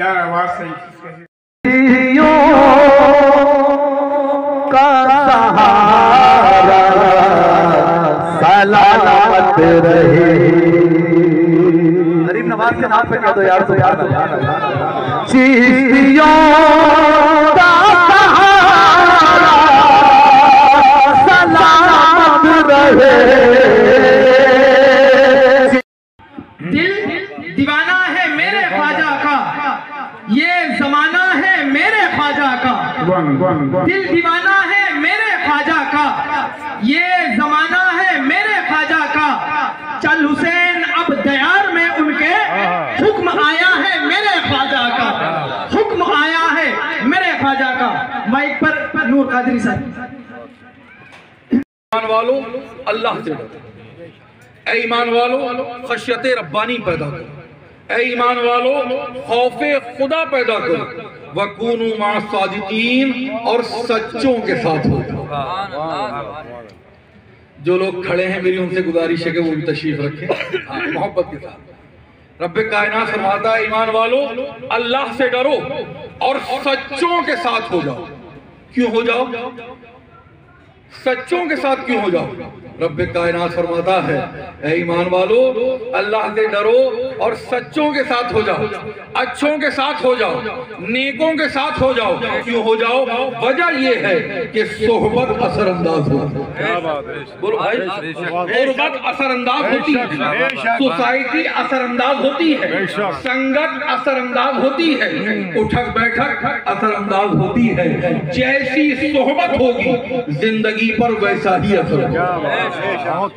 यार आवाज़ सही सलामत रहे गरीब नवाज़ के नाम पे कह दो यार तो यार चिश्तियों का सहारा सलामत रहे। दिल दीवाना है मेरे ख्वाजा का। ये जमाना है मेरे ख्वाजा का। चल हुसैन, अब दयार में उनके हुक्म आया है मेरे ख्वाजा का। हुक्म आया है मेरे ख्वाजा का। माइक पर नूर कादरी साहब। वालों, अल्लाह से ईमान वालों, खशियत रब्बानी पैदा करो। ईमान वालों, खौफ खुदा पैदा करो। वकूनु सादिकीन और सच्चों के साथ हो। जो लोग खड़े हैं, मेरी उनसे गुजारिश है कि वो भी तशरीफ़ रखें, मोहब्बत के साथ। रब कायनात फरमाता है, ईमान वालों, अल्लाह से डरो और सच्चों के साथ हो जाओ। क्यों हो जाओ? सच्चों के साथ क्यों हो जाओ? रब कायनात फरमाता है ईमान वालों, अल्लाह से डरो और सच्चों के साथ हो जाओ अच्छों के साथ हो जाओ नेकों के साथ हो जाओ क्यों हो जाओ? वजह यह है कि सोहबत असरअंदाज हो। बोलो भाई गुर्बत असरअंदाज होती है। सोसाइटी असरअंदाज होती है। संगत असरअंदाज होती है। उठक बैठक असरअंदाज होती है। जैसी सोहबत होगी ज़िंदगी पर वैसा ही असर होगा।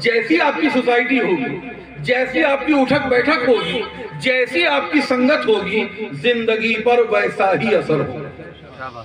जैसी आपकी सोसाइटी होगी जैसी आपकी उठक बैठक होगी, जैसी आपकी संगत होगी, ज़िंदगी पर वैसा ही असर होगा।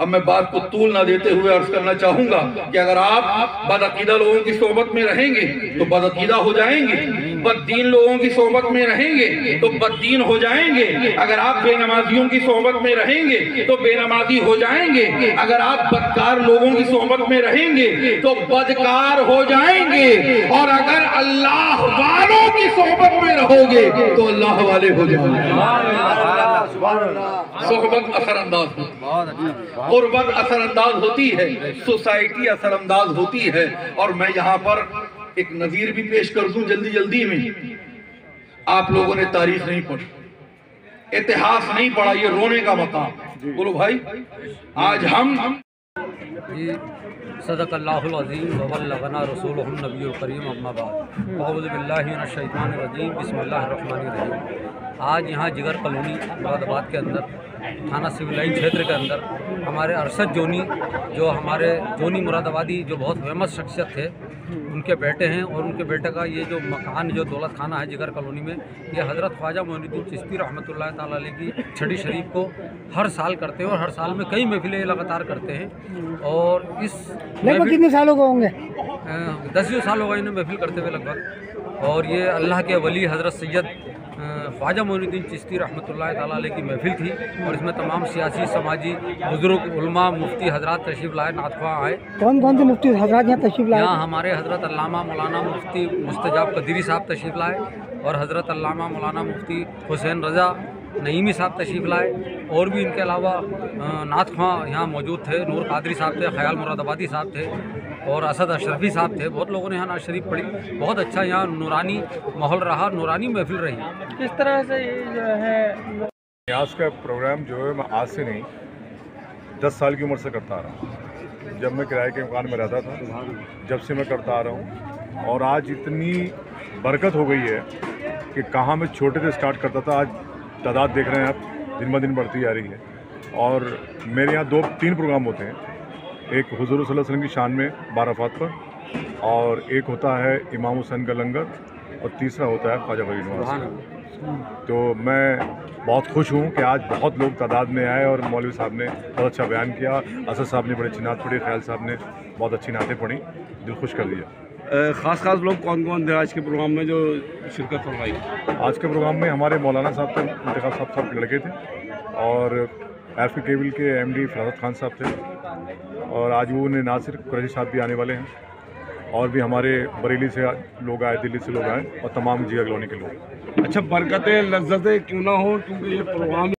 अब मैं बात को तूल ना देते हुए अर्ज़ करना चाहूँगा कि अगर आप बदअकीदा लोगों की सोबत में रहेंगे तो बदअकीदा हो जाएँगे। बददीन लोगों की सोहबत में रहेंगे तो बददीन हो जाएँगे। अगर आप बेनमाजियों की सोहबत में रहेंगे तो बेनमाजी हो जाएँगे। अगर आप बदकार लोगों की सोहबत में रहेंगे तो बदकार हो जाएँगे। और अगर अल्लाह वालों की सोहबत में रहोगे तो अल्लाह वाले हो जाएँगे। सोहबत असरअंदाज होती असरअंदाज होती है। सोसाइटी असरअंदाज होती है। और मैं यहाँ पर एक नजीर भी पेश कर दूँ जल्दी जल्दी में। आप लोगों ने तारीख नहीं पढ़ी। इतिहास नहीं पढ़ा ये रोने का मकाम बोलो भाई आज हम सदक अल्लाज़ीम वबल्लगना रसूलनबी करीम अम्माबाद अज़बिल्लाशैतानरजीम बसमीम आज यहाँ जिगर कॉलोनी मुरादाबाद के अंदर थाना सिविल लाइन क्षेत्र के अंदर हमारे अरसद जोनी जो हमारे जोनी मुरादाबादी जो बहुत फ़ेमस शख्सियत थे उनके बेटे हैं और उनके बेटे का ये जो मकान जो दौलत खाना है जिगर कॉलोनी में ये हज़रत ख्वाजा मोइनुद्दीन चिश्ती रहमत ताली की छठी शरीफ को हर साल करते हैं और हर साल में कई महफिलें लगातार करते हैं। और इस लगभग कितने सालों को होंगे? दसियों साल हो गए इन्हें महफिल करते हुए लगभग। और ये अल्लाह के वली हज़रत सैयद ख्वाजा मोहनुद्दीन चिश्ती रहमत ताला की महफिल थी और इसमें तमाम सियासी समाजी बुज़ुर्ग उलमा मुफ्ती हज़रत तशरीफ़ लाए नाथवा आए। कौन कौन से मुफ्ती हजरात यहाँ तशरीफ़ लाए? यहाँ हमारे हज़रत अल्लामा मौलाना मुफ्ती मुस्तजाब कदीरी साहब तशरीफ़ लाए और हज़रत अल्लामा मौलाना मुफ्ती हुसैन रज़ा नईमी साहब तशरीफ़ लाए और भी इनके अलावा नाथ खां यहाँ मौजूद थे नूर कादरी साहब थे ख्याल मुरादाबादी साहब थे और असद अशरफी साहब थे बहुत लोगों ने यहाँ नाज शरीफ पढ़ी। बहुत अच्छा यहाँ नूरानी माहौल रहा नूरानी महफिल रही। किस तरह से ये जो है न्याज का प्रोग्राम जो है मैं आज से नहीं दस साल की उम्र से करता आ रहा हूँ। जब मैं किराए के मकान में रहता था जब से मैं करता आ रहा हूँ और आज इतनी बरकत हो गई है कि कहाँ मैं छोटे से स्टार्ट करता था आज तादाद देख रहे हैं आप दिन ब दिन बढ़ती जा रही है। और मेरे यहाँ दो तीन प्रोग्राम होते हैं। एक हुजूर सल्लल्लाहु अलैहि की शान में बाराफात पर और एक होता है इमाम हुसैन का लंगर और तीसरा होता है ख्वाजा फरीद तो मैं बहुत खुश हूँ कि आज बहुत लोग तादाद में आए और मौलवी साहब ने बहुत अच्छा बयान किया। असद साहब ने बड़ी अच्छी नात पढ़ी ख्याल साहब ने बहुत अच्छी नातें पढ़ी दिल खुश कर दिया। ख़ास ख़ास लोग कौन कौन थे आज के प्रोग्राम में जो शिरकत फरमाई आज के प्रोग्राम में हमारे मौलाना साहब थे इंतखा साहब साहब के लड़के थे और एफ़ केबल के एम डी फराजत खान साहब थे। और आज वो ने नासिर कुरैशी साहब भी आने वाले हैं और भी हमारे बरेली से लोग आए दिल्ली से लोग आए और तमाम जिया कॉलोनी के लोग। अच्छा बरकतें लज्जतें क्यों ना हो? क्योंकि ये प्रोग्राम